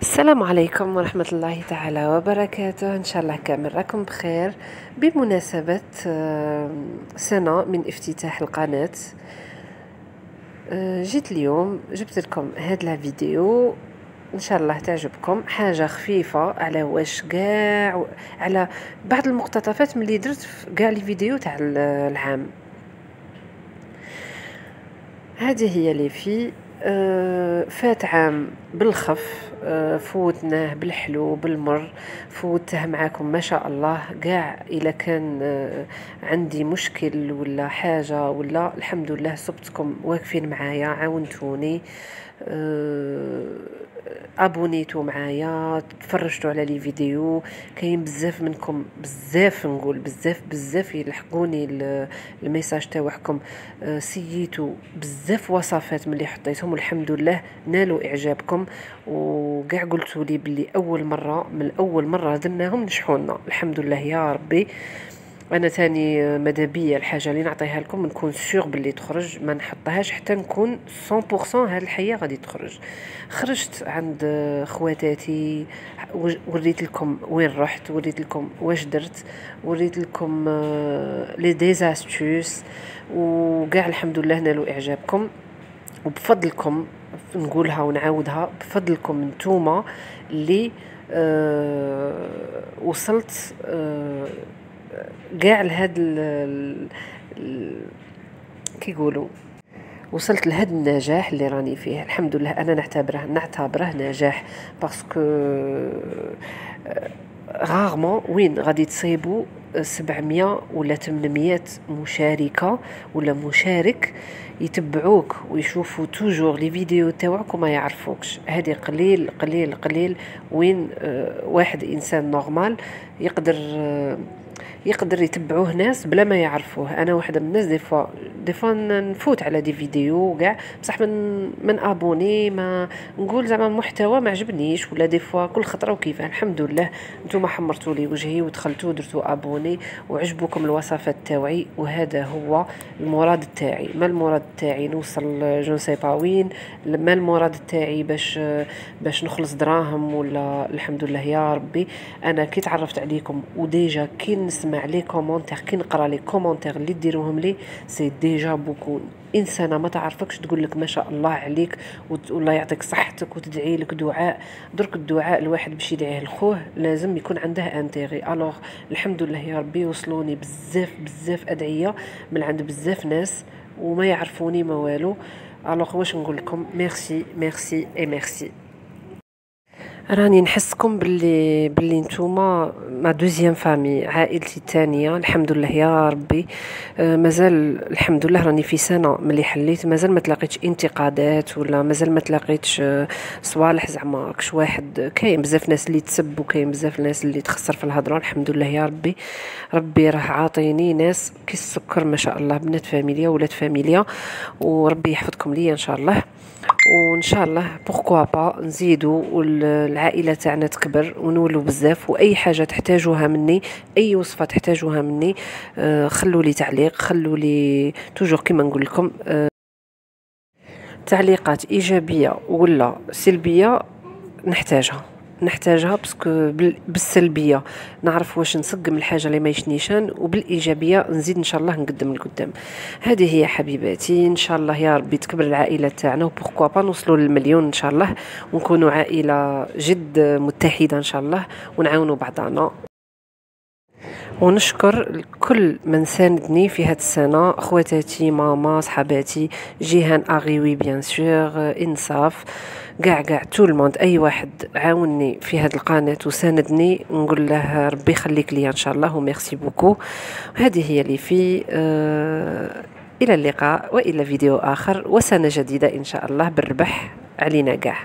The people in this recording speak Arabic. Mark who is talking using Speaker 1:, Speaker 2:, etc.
Speaker 1: السلام عليكم ورحمة الله تعالى وبركاته. إن شاء الله كامل راكم بخير. بمناسبة سنة من افتتاح القناة جيت اليوم جبت لكم هاد لا فيديو. إن شاء الله تعجبكم. حاجة خفيفة على واش كاع على بعض المقتطفات من اللي درت في كاع لي فيديو تاع العام. هذه هي لي في فات عام بالخف آه، فوتناه بالحلو بالمر فوته معاكم ما شاء الله. قاع إلا كان آه، عندي مشكل ولا حاجة ولا الحمد لله صبتكم واقفين معايا عاونتوني. أبونيتو معايا تفرجتوا على لي فيديو كاين بزاف منكم بزاف نقول بزاف بزاف يلحقوني ال messages تاعكم آه، سييتو بزاف وصفات ملي حطيتهم والحمد لله نالوا إعجابكم. وكاع قلتوا لي بلي أول مرة من أول مرة درناهم نجحونا الحمد لله يا ربي. أنا تاني ماذا بيا؟ الحاجة اللي نعطيها لكم نكون sûr باللي تخرج ما نحطهاش حتى نكون 100% هاد الحاجة غادي تخرج. خرجت عند خواتاتي وريت لكم وين رحت وريت لكم واش درت وريت لكم آه، لي ديزاستوس وكاع الحمد لله نالوا إعجابكم. وبفضلكم نقولها ونعاودها بفضلكم نتوما اللي أه وصلت أه كاع لهاد كيقولوا وصلت لهذا النجاح اللي راني فيه. الحمد لله أنا نعتبره نعتبره نجاح. parce que rarement وين غادي تصيبوا 700 ولا 800 مشاركة ولا مشارك يتبعوك ويشوفوا toujours les vidéos تاوعك وما يعرفوكش. هذه قليل قليل قليل وين آه، واحد إنسان normal يقدر آه، يقدر يتبعوه ناس بلا ما يعرفوه. أنا واحدة من الناس des fois des fois نفوت على des vidéos كاع بصح من من abonner ما نقول زعما محتوى ما عجبنيش ولا des fois كل خطرة وكيف الحمد لله. نتوما حمرتوا لي وجهي ودخلتوا درتوا abonner وعجبوكم الوصفات تاوعي وهذا هو المراد تاعي ما المراد تاعي نوصل je ne sais pas وين. ما المراد تاعي باش باش نخلص دراهم ولا الحمد لله يا ربي. أنا كي تعرفت عليكم و déjà كي نسمع les commentaires كي نقرا les commentaires اللي ديروهم لي c'est déjà beaucoup إنسانة ما تعرفكش تقول لك ما شاء الله عليك والله يعطيك صحتك وتدعي لك دعاء. درك الدعاء الواحد باش يدعيه لخوه لازم يكون عنده intérêt alors الحمد لله يا ربي وصلوني بزاف بزاف أدعية من عند بزاف ناس وما يعرفوني ما والو. alors واش نقول لكم؟ merci merci et merci راني نحسكم باللي باللي نتوما ma deuxième famille عائلتي الثانية الحمد لله يا ربي. آه، مازال الحمد لله راني في سنة ملي حليت. مازال ما تلاقيتش انتقادات ولا مازال ما تلاقيتش آه، صوالح زعما كش واحد. كاين بزاف ناس اللي تسب وكاين بزاف ناس اللي تخسر في الهضرة. الحمد لله يا ربي. ربي راه عاطيني ناس كي السكر ما شاء الله بنات فاميليا ولاد فاميليا. وربي يحفظكم ليا إن شاء الله. وان شاء الله pourquoi pas نزيدوا والعائله تاعنا تكبر ونولوا بزاف وأي حاجة تحتاجوها مني أي وصفة تحتاجوها مني آه، خلوا لي تعليق خلوا لي toujours كيما نقول لكم آه، تعليقات إيجابية ولا سلبية نحتاجها. نحتاجها parce que بالسلبية. نعرف واش نسقم الحاجة اللي ما هيش نيشان وبالإيجابية نزيد إن شاء الله نقدم لقدام. هذه هي حبيباتي. إن شاء الله يا ربي تكبر العائلة تاعنا و pourquoi pas نوصلوا للمليون إن شاء الله. ونكونوا عائلة جد متحدة إن شاء الله ونعاونوا بعضنا. ونشكر كل من ساندني في هذه السنة خواتاتي ماما صحاباتي جيهان اغيوي bien sûr إنصاف كاع كاع tout le monde أي واحد عاونني في هذه القناة وساندني نقول له ربي يخليك ليا إن شاء الله و merci beaucoup هذه هي اللي في آه إلى اللقاء والى فيديو آخر وسنة جديدة إن شاء الله بالربح علينا كاع